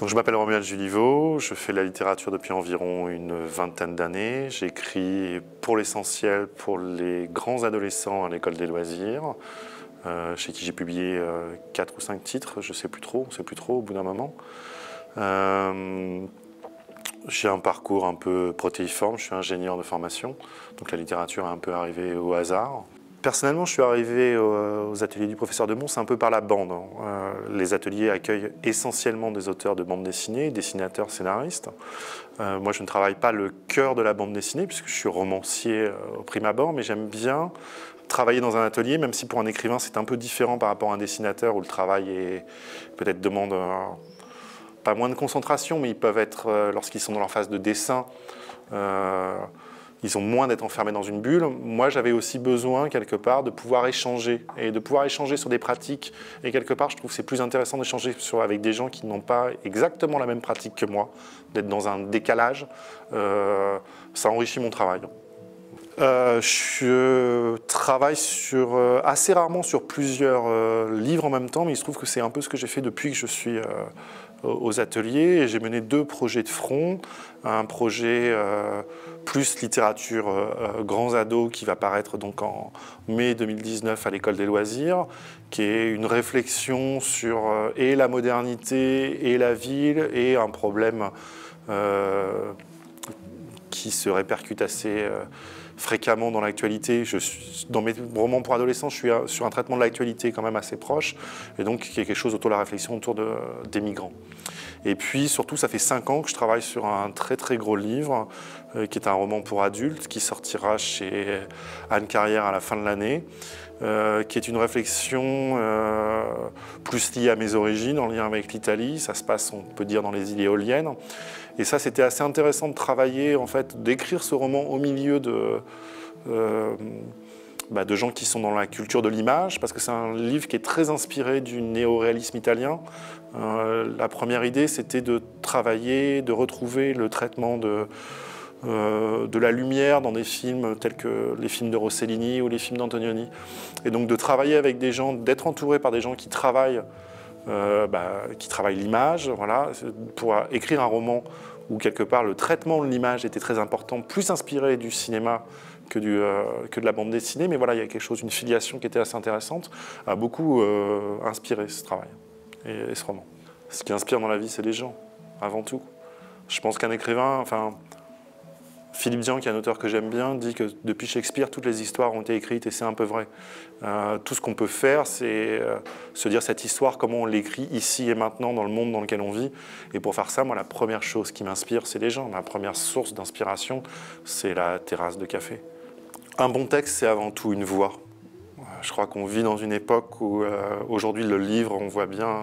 Donc, je m'appelle Romuald Juliveau, je fais de la littérature depuis environ une vingtaine d'années. J'écris pour l'essentiel pour les grands adolescents à l'école des loisirs, euh, chez qui j'ai publié euh, 4 ou 5 titres, je ne sais plus trop, on ne sait plus trop au bout d'un moment. Euh, j'ai un parcours un peu protéiforme, je suis ingénieur de formation, donc la littérature est un peu arrivée au hasard. Personnellement, je suis arrivé aux ateliers du professeur de Mons un peu par la bande. Hein. Euh, les ateliers accueillent essentiellement des auteurs de bande dessinée, dessinateurs, scénaristes. Euh, moi, je ne travaille pas le cœur de la bande dessinée, puisque je suis romancier euh, au prime abord, mais j'aime bien travailler dans un atelier, même si pour un écrivain, c'est un peu différent par rapport à un dessinateur, où le travail peut-être demande pas moins de concentration, mais ils peuvent être, lorsqu'ils sont dans leur phase de dessin, ils ont moins d'être enfermés dans une bulle. Moi, j'avais aussi besoin, quelque part, de pouvoir échanger et de pouvoir échanger sur des pratiques. Et quelque part, je trouve que c'est plus intéressant d'échanger avec des gens qui n'ont pas exactement la même pratique que moi, d'être dans un décalage. Euh, ça enrichit mon travail. Euh, je travaille euh, assez rarement sur plusieurs livres en même temps, mais il se trouve que c'est un peu ce que j'ai fait depuis que je suis aux ateliers. J'ai mené deux projets de front. Un projet plus littérature euh, grands ados qui va paraître donc en mai 2019 à l'école des loisirs, qui est une réflexion sur euh, et la modernité et la ville et un problème euh, qui se répercute assez fréquemment dans l'actualité. Dans mes romans pour adolescents, je suis sur un traitement de l'actualité quand même assez proche, et donc qui est quelque chose autour de la réflexion autour de, des migrants. Et puis surtout, ça fait cinq ans que je travaille sur un très très gros livre, euh, qui est un roman pour adultes, qui sortira chez Anne Carrière à la fin de l'année, euh, qui est une réflexion euh, plus liée à mes origines, en lien avec l'Italie. Ça se passe, on peut dire, dans les îles éoliennes. Et ça, c'était assez intéressant de travailler, en fait, d'écrire ce roman au milieu de... Bah, de gens qui sont dans la culture de l'image, parce que c'est un livre qui est très inspiré du néoréalisme italien. Euh, la première idée, c'était de travailler, de retrouver le traitement euh, de la lumière dans des films tels que les films de Rossellini ou les films d'Antonioni. Et donc de travailler avec des gens, d'être entouré par des gens qui travaillent, euh, bah, qui travaillent l'image, voilà, pour écrire un roman où quelque part le traitement de l'image était très important, plus inspiré du cinéma que, euh, de la bande dessinée, mais voilà, il y a quelque chose, une filiation qui était assez intéressante, a beaucoup euh, inspiré ce travail et, ce roman. Ce qui inspire dans la vie, c'est les gens, avant tout. Je pense qu'un écrivain, enfin, Philippe Dian, qui est un auteur que j'aime bien, dit que depuis Shakespeare, toutes les histoires ont été écrites et c'est un peu vrai. Euh, tout ce qu'on peut faire, c'est se dire cette histoire, comment on l'écrit ici et maintenant dans le monde dans lequel on vit. Et pour faire ça, moi, la première chose qui m'inspire, c'est les gens. Ma première source d'inspiration, c'est la terrasse de café. Un bon texte, c'est avant tout une voix. Je crois qu'on vit dans une époque où euh, aujourd'hui le livre, on voit bien euh,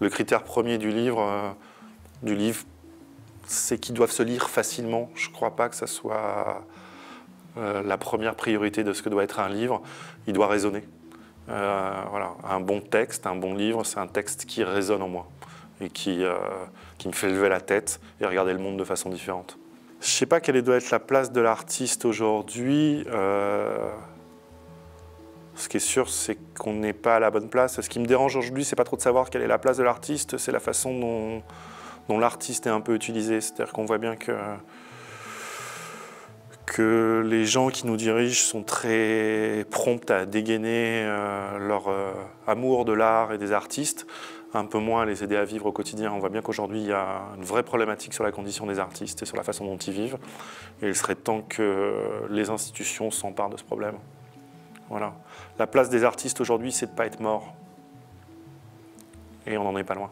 le critère premier du livre, euh, du livre, c'est qu'ils doivent se lire facilement. Je ne crois pas que ce soit la première priorité de ce que doit être un livre. Il doit résonner. voilà. Un bon texte, un bon livre, c'est un texte qui résonne en moi et qui, qui me fait lever la tête et regarder le monde de façon différente. Je ne sais pas quelle doit être la place de l'artiste aujourd'hui. Euh, ce qui est sûr, c'est qu'on n'est pas à la bonne place. Ce qui me dérange aujourd'hui, c'est pas trop de savoir quelle est la place de l'artiste, c'est la façon dont, l'artiste est un peu utilisé. C'est-à-dire qu'on voit bien que, que les gens qui nous dirigent sont très prompts à dégainer euh, leur euh, amour de l'art et des artistes, un peu moins à les aider à vivre au quotidien. On voit bien qu'aujourd'hui, il y a une vraie problématique sur la condition des artistes et sur la façon dont ils vivent. Et il serait temps que les institutions s'emparent de ce problème. Voilà. La place des artistes aujourd'hui, c'est de ne pas être mort. Et on n'en est pas loin.